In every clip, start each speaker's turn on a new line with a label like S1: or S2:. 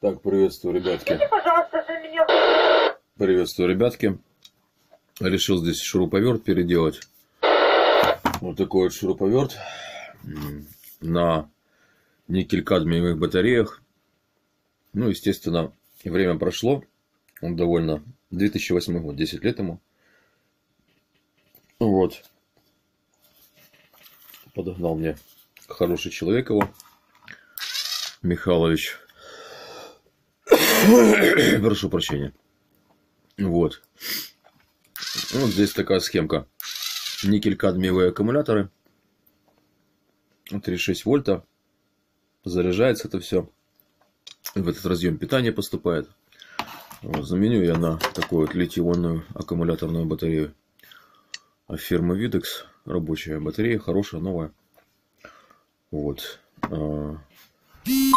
S1: Так, приветствую, ребятки.
S2: Пожалуйста, за меня.
S1: Приветствую, ребятки. Решил здесь шуруповерт переделать. Вот такой вот шуруповерт на никель-кадмиевых батареях. Ну, естественно, время прошло. Он довольно... 2008 год, 10 лет ему. Вот. Подогнал мне хороший человек его. Михайлович. Прошу прощения. Вот. Вот здесь такая схемка. Никель-кадмиевые аккумуляторы. 3,6 вольта. Заряжается это все. В этот разъем питания поступает. Заменю я на такую вот литий-ионную аккумуляторную батарею. А фирма Videx рабочая батарея, хорошая, новая. Вот. А,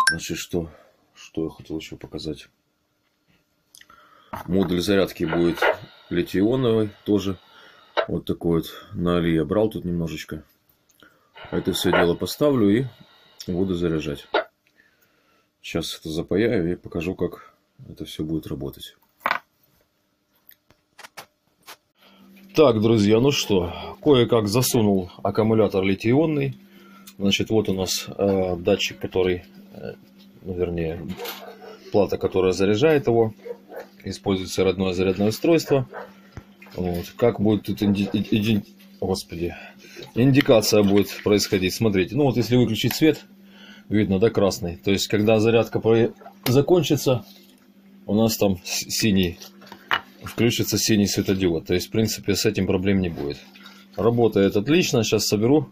S1: Значит, что, что я хотел еще показать. Модуль зарядки будет литий-ионовый тоже. Вот такой вот на Али я брал тут немножечко. Это все дело поставлю и буду заряжать. Сейчас это запаяю и покажу, как это все будет работать. Так, друзья, ну что, кое-как засунул аккумулятор литий-ионный. Значит, вот у нас э, датчик, который, э, ну, вернее, плата, которая заряжает его. Используется родное зарядное устройство. Вот. Как будет тут Господи. индикация будет происходить? Смотрите, ну вот если выключить свет, видно, да, красный. То есть, когда зарядка про- закончится, у нас там синий, включится синий светодиод. То есть, в принципе, с этим проблем не будет. Работает отлично. Сейчас соберу,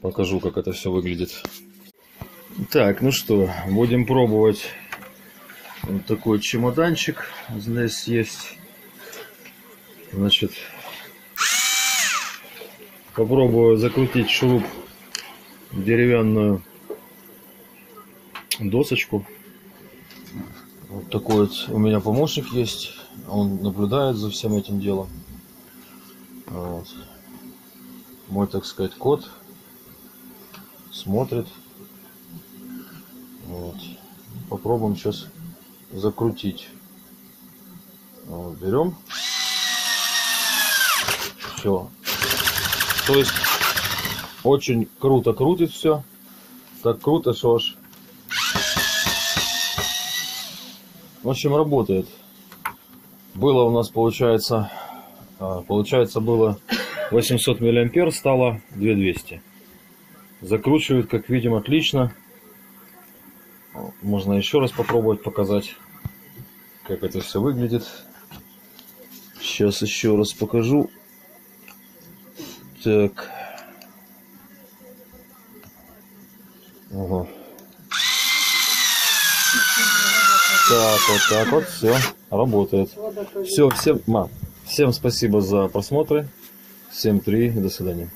S1: покажу, как это все выглядит. Так, ну что, будем пробовать. Вот такой чемоданчик здесь есть. Значит, попробую закрутить шуруп деревянную досочку. Вот такой вот у меня помощник есть. Он наблюдает за всем этим делом. Вот. Мой, так сказать, кот смотрит. Вот. Попробуем сейчас закрутить. Вот, берем. Все. То есть очень круто крутит все. Так круто, что аж. В общем, работает. Было у нас, получается, а, получается было 800 миллиампер, стало 2200. Закручивает, как видим, отлично. Можно еще раз попробовать показать, как это все выглядит. Сейчас еще раз покажу. Так. Ага. Так, вот так вот, все, работает. Все, всем, ма, всем спасибо за просмотры. Всем три, до свидания.